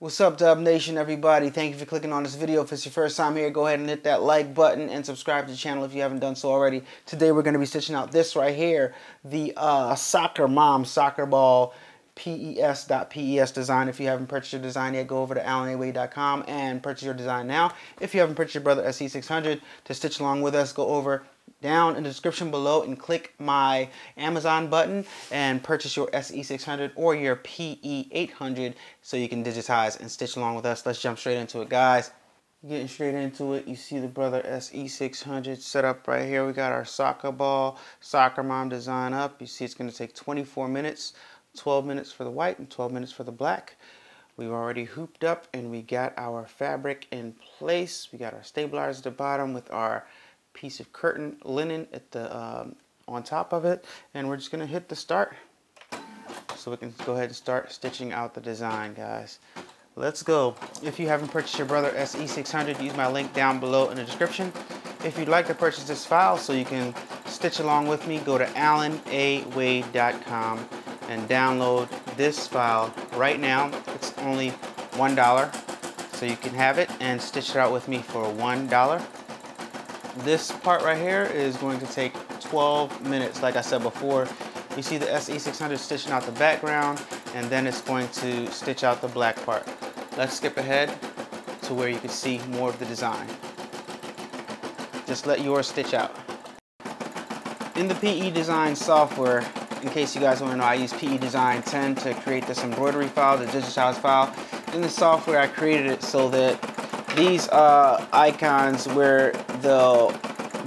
What's up, Dub Nation, everybody? Thank you for clicking on this video. If it's your first time here, go ahead and hit that like button and subscribe to the channel if you haven't done so already. Today, we're going to be stitching out this right here, the uh, Soccer Mom Soccer Ball PES.PES design. If you haven't purchased your design yet, go over to AllanAWade.com and purchase your design now. If you haven't purchased your Brother SE600 to stitch along with us, go over down in the description below and click my Amazon button and purchase your SE600 or your PE800 so you can digitize and stitch along with us. Let's jump straight into it, guys. Getting straight into it, you see the Brother SE600 set up right here. We got our soccer ball, soccer mom design up. You see it's going to take 24 minutes, 12 minutes for the white and 12 minutes for the black. We've already hooped up and we got our fabric in place. We got our stabilizers at the bottom with our piece of curtain linen at the um, on top of it and we're just gonna hit the start. So we can go ahead and start stitching out the design guys. Let's go. If you haven't purchased your brother SE600 use my link down below in the description. If you'd like to purchase this file so you can stitch along with me go to allanawade.com and download this file right now. It's only one dollar so you can have it and stitch it out with me for one dollar this part right here is going to take 12 minutes. Like I said before, you see the SE600 stitching out the background and then it's going to stitch out the black part. Let's skip ahead to where you can see more of the design. Just let yours stitch out. In the PE Design software, in case you guys want to know, I use PE Design 10 to create this embroidery file, the digitized file. In the software, I created it so that these uh, icons where the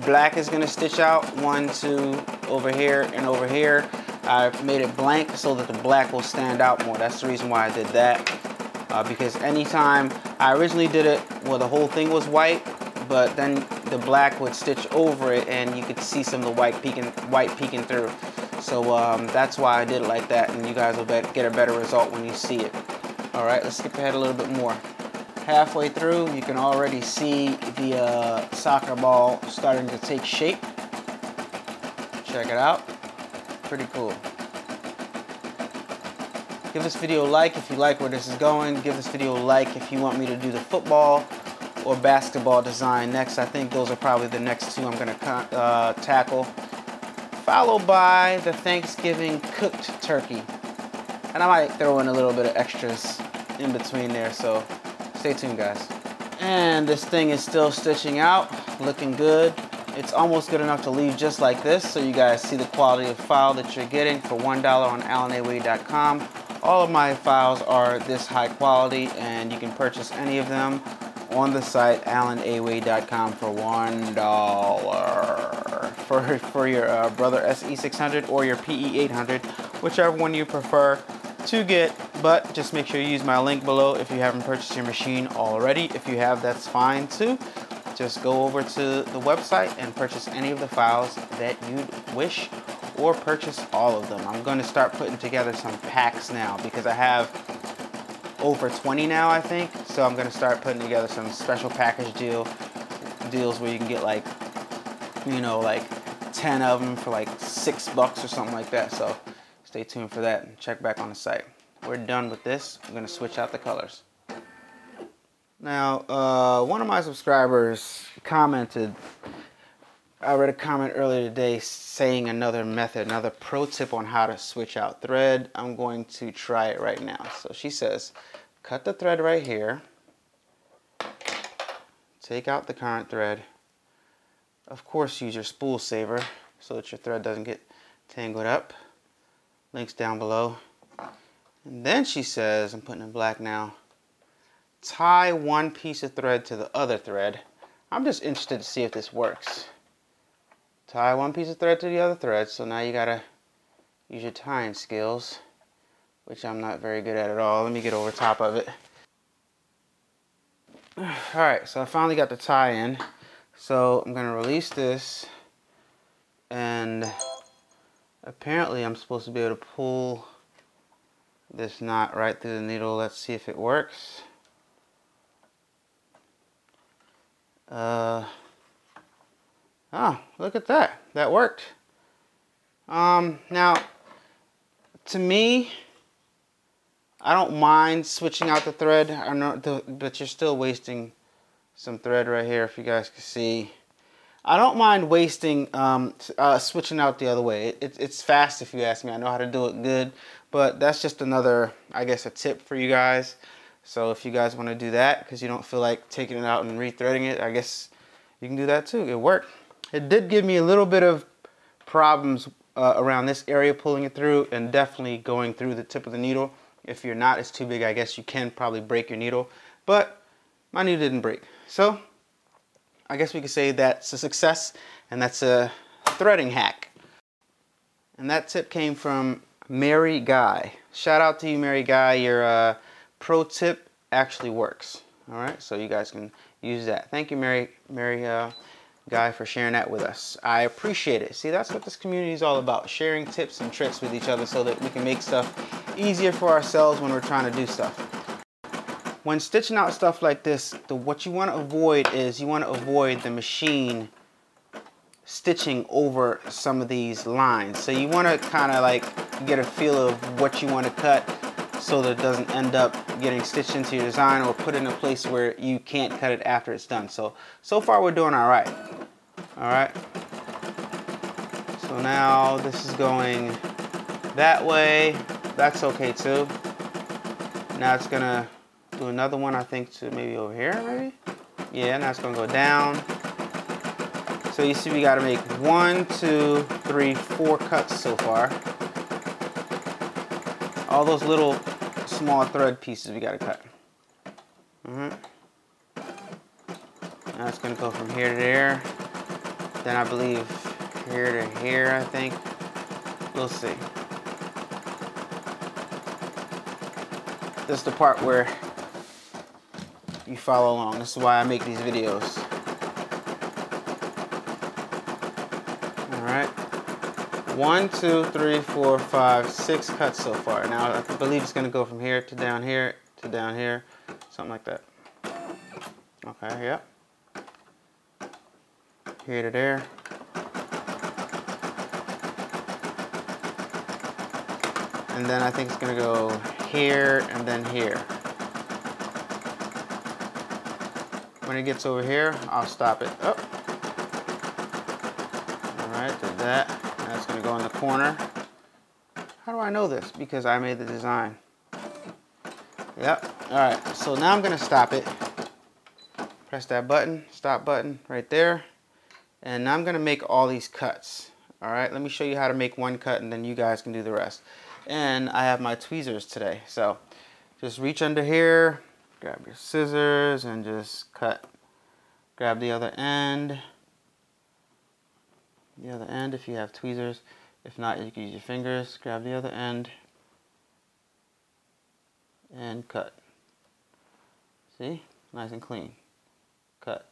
black is going to stitch out one two over here and over here. I made it blank so that the black will stand out more. That's the reason why I did that uh, because anytime I originally did it well the whole thing was white but then the black would stitch over it and you could see some of the white peeking white peeking through. So um, that's why I did it like that and you guys will get a better result when you see it. Alright let's skip ahead a little bit more halfway through, you can already see the uh, soccer ball starting to take shape. Check it out. Pretty cool. Give this video a like if you like where this is going. Give this video a like if you want me to do the football or basketball design next. I think those are probably the next two I'm going to uh, tackle. Followed by the Thanksgiving cooked turkey. And I might throw in a little bit of extras in between there. So Stay tuned, guys. And this thing is still stitching out, looking good. It's almost good enough to leave just like this so you guys see the quality of file that you're getting for $1 on allanawade.com. All of my files are this high quality and you can purchase any of them on the site allanawade.com for $1 for, for your uh, Brother SE600 or your PE800, whichever one you prefer to get, but just make sure you use my link below if you haven't purchased your machine already. If you have, that's fine too. Just go over to the website and purchase any of the files that you wish or purchase all of them. I'm going to start putting together some packs now because I have over 20 now, I think. So I'm going to start putting together some special package deal deals where you can get like, you know, like 10 of them for like six bucks or something like that. So Stay tuned for that and check back on the site. We're done with this. I'm going to switch out the colors. Now, uh, one of my subscribers commented, I read a comment earlier today saying another method, another pro tip on how to switch out thread. I'm going to try it right now. So she says, cut the thread right here, take out the current thread. Of course, use your spool saver so that your thread doesn't get tangled up. Links down below. And then she says, I'm putting in black now, tie one piece of thread to the other thread. I'm just interested to see if this works. Tie one piece of thread to the other thread. So now you gotta use your tying skills, which I'm not very good at at all. Let me get over top of it. All right, so I finally got the tie in. So I'm gonna release this and apparently I'm supposed to be able to pull this knot right through the needle. Let's see if it works. Uh, oh, look at that. That worked. Um, now, to me, I don't mind switching out the thread, I know, but you're still wasting some thread right here if you guys can see. I don't mind wasting, um, uh, switching out the other way. It, it, it's fast if you ask me. I know how to do it good, but that's just another, I guess, a tip for you guys. So if you guys want to do that because you don't feel like taking it out and rethreading it, I guess you can do that too. It worked. It did give me a little bit of problems uh, around this area pulling it through and definitely going through the tip of the needle. If you're not, it's too big. I guess you can probably break your needle, but my needle didn't break. So I guess we could say that's a success and that's a threading hack. And that tip came from Mary Guy. Shout out to you, Mary Guy. Your uh, pro tip actually works. All right, so you guys can use that. Thank you, Mary, Mary uh, Guy, for sharing that with us. I appreciate it. See, that's what this community is all about, sharing tips and tricks with each other so that we can make stuff easier for ourselves when we're trying to do stuff. When stitching out stuff like this, the, what you want to avoid is you want to avoid the machine stitching over some of these lines. So you want to kind of like get a feel of what you want to cut so that it doesn't end up getting stitched into your design or put in a place where you can't cut it after it's done. So, so far we're doing all right. All right. So now this is going that way. That's okay too. Now it's gonna do another one, I think, to maybe over here, maybe? Yeah, now it's gonna go down. So you see we gotta make one, two, three, four cuts so far. All those little small thread pieces we gotta cut. Mm -hmm. Now it's gonna go from here to there. Then I believe here to here, I think. We'll see. This is the part where you follow along. This is why I make these videos. Alright. One, two, three, four, five, six cuts so far. Now I believe it's going to go from here to down here to down here. Something like that. Okay, yep. Here to there. And then I think it's going to go here and then here. When it gets over here, I'll stop it. Oh. All right, did that. It's gonna go in the corner. How do I know this? Because I made the design. Yep, all right, so now I'm gonna stop it. Press that button, stop button right there. And now I'm gonna make all these cuts. All right, let me show you how to make one cut and then you guys can do the rest. And I have my tweezers today. So just reach under here, grab your scissors and just cut. Grab the other end. The other end if you have tweezers. If not, you can use your fingers. Grab the other end and cut. See? Nice and clean. Cut.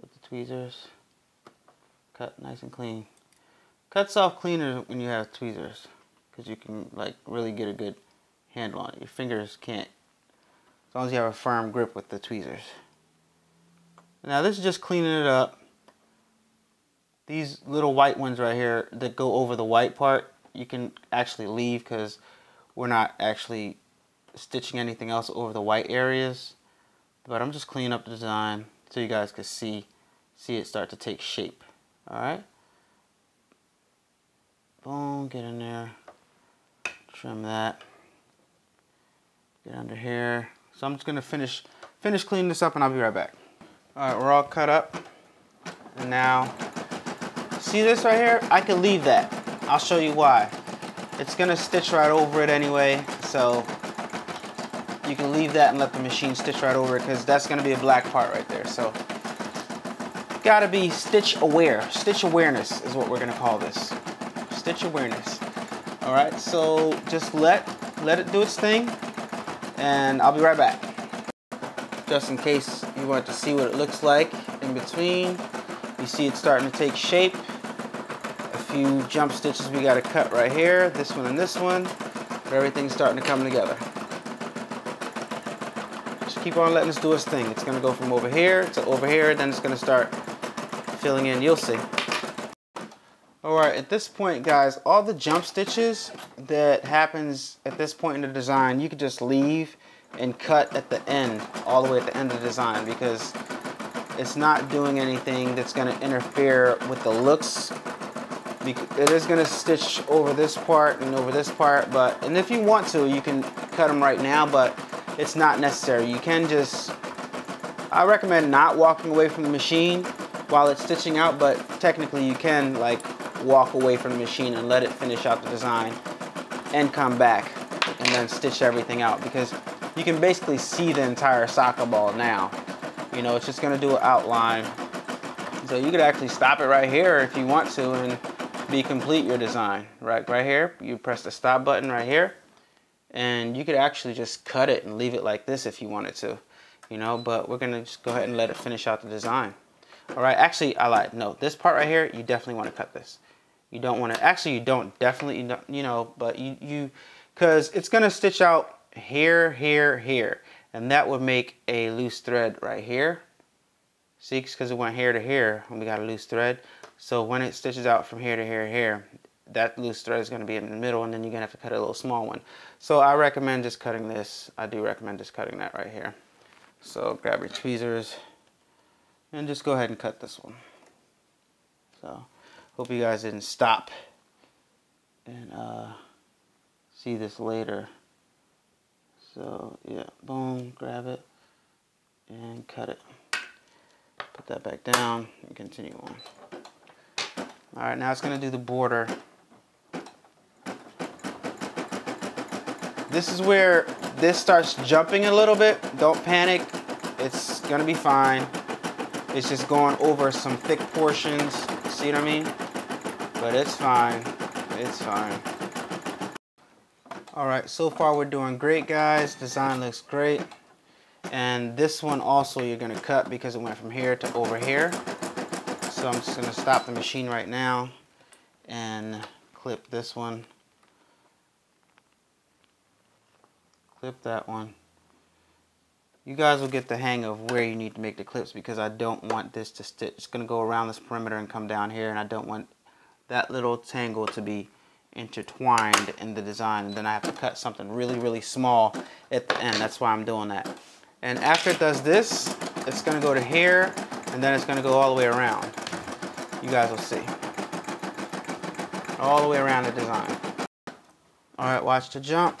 With the tweezers. Cut nice and clean. Cuts off cleaner when you have tweezers because you can like really get a good handle on it. Your fingers can't. As long as you have a firm grip with the tweezers. Now this is just cleaning it up. These little white ones right here that go over the white part, you can actually leave because we're not actually stitching anything else over the white areas. But I'm just cleaning up the design so you guys can see see it start to take shape. Alright. Boom, get in there. Trim that get under here. So I'm just gonna finish finish cleaning this up and I'll be right back. All right, we're all cut up. And now, see this right here? I can leave that. I'll show you why. It's gonna stitch right over it anyway, so you can leave that and let the machine stitch right over it because that's gonna be a black part right there. So gotta be stitch aware. Stitch awareness is what we're gonna call this. Stitch awareness. All right, so just let let it do its thing and I'll be right back. Just in case you want to see what it looks like in between. You see it's starting to take shape. A few jump stitches we got to cut right here, this one and this one, but everything's starting to come together. Just keep on letting this do its thing. It's going to go from over here to over here, then it's going to start filling in. You'll see. All right, at this point, guys, all the jump stitches that happens at this point in the design, you could just leave and cut at the end, all the way at the end of the design, because it's not doing anything that's going to interfere with the looks. It is going to stitch over this part and over this part, but and if you want to, you can cut them right now, but it's not necessary. You can just, I recommend not walking away from the machine while it's stitching out, but technically you can like walk away from the machine and let it finish out the design and come back and then stitch everything out because you can basically see the entire soccer ball now. You know, it's just gonna do an outline. So you could actually stop it right here if you want to and be complete your design. Right, right here, you press the stop button right here and you could actually just cut it and leave it like this if you wanted to, you know, but we're gonna just go ahead and let it finish out the design. All right, actually, I lied. No, this part right here, you definitely want to cut this. You don't want to, actually you don't, definitely, you don't, you know, but you, you, because it's going to stitch out here, here, here. And that would make a loose thread right here. See, because it went here to here, and we got a loose thread. So when it stitches out from here to here, here, that loose thread is going to be in the middle, and then you're going to have to cut a little small one. So I recommend just cutting this. I do recommend just cutting that right here. So grab your tweezers and just go ahead and cut this one. So hope you guys didn't stop and uh, see this later. So yeah, boom, grab it and cut it. Put that back down and continue on. All right, now it's gonna do the border. This is where this starts jumping a little bit. Don't panic, it's gonna be fine. It's just going over some thick portions. See what I mean? But it's fine. It's fine. All right, so far we're doing great, guys. Design looks great. And this one also you're gonna cut because it went from here to over here. So I'm just gonna stop the machine right now and clip this one. Clip that one you guys will get the hang of where you need to make the clips because I don't want this to stitch. It's going to go around this perimeter and come down here and I don't want that little tangle to be intertwined in the design and then I have to cut something really really small at the end. That's why I'm doing that. And after it does this, it's going to go to here and then it's going to go all the way around. You guys will see. All the way around the design. Alright, watch the jump.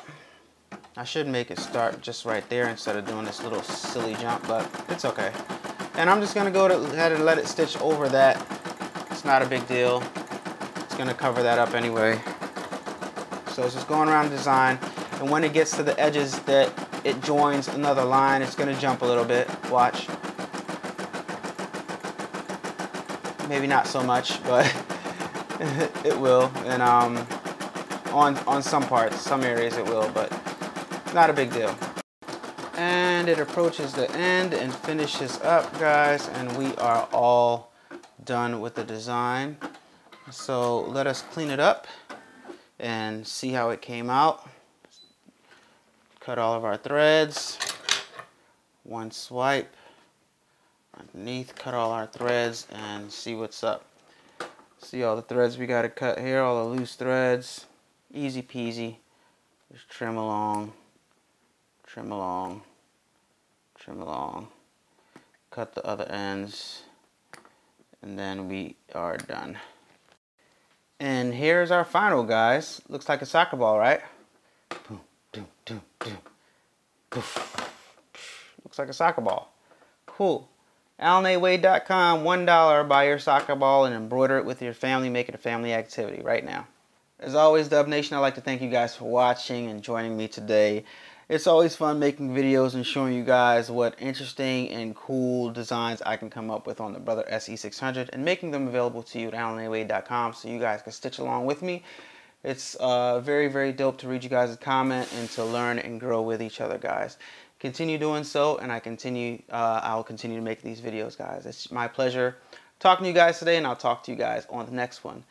I should make it start just right there instead of doing this little silly jump, but it's okay. And I'm just gonna go ahead and let it stitch over that. It's not a big deal. It's gonna cover that up anyway. So it's just going around the design. And when it gets to the edges that it joins another line, it's gonna jump a little bit. Watch. Maybe not so much, but it will. And um, on, on some parts, some areas it will, but not a big deal. And it approaches the end and finishes up, guys, and we are all done with the design. So let us clean it up and see how it came out. Cut all of our threads. One swipe underneath, cut all our threads and see what's up. See all the threads we got to cut here, all the loose threads. Easy peasy. Just trim along trim along, trim along, cut the other ends, and then we are done. And here's our final, guys. Looks like a soccer ball, right? Boom, boom, boom, boom. Poof. Looks like a soccer ball. Cool. AllanAWade.com, $1, buy your soccer ball and embroider it with your family. Make it a family activity right now. As always, Dub Nation, I'd like to thank you guys for watching and joining me today. It's always fun making videos and showing you guys what interesting and cool designs I can come up with on the Brother SE600 and making them available to you at AllanAWade.com so you guys can stitch along with me. It's uh, very, very dope to read you guys' comment and to learn and grow with each other, guys. Continue doing so, and I continue. Uh, I'll continue to make these videos, guys. It's my pleasure talking to you guys today, and I'll talk to you guys on the next one.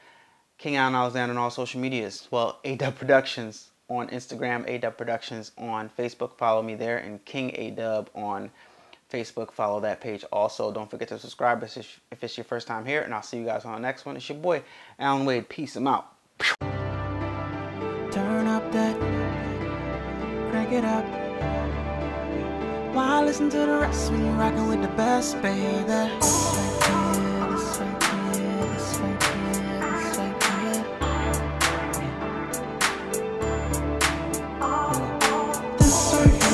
King Allan Alexander on all social medias. Well, AW Productions on Instagram, A-Dubb Productions on Facebook. Follow me there, and King A-Dubb on Facebook, follow that page also. Don't forget to subscribe if it's your first time here, and I'll see you guys on the next one. It's your boy, Allan Wade. Peace. I'm out. Turn up that, crank it up. I listen to the rest when you're rocking with the best, baby.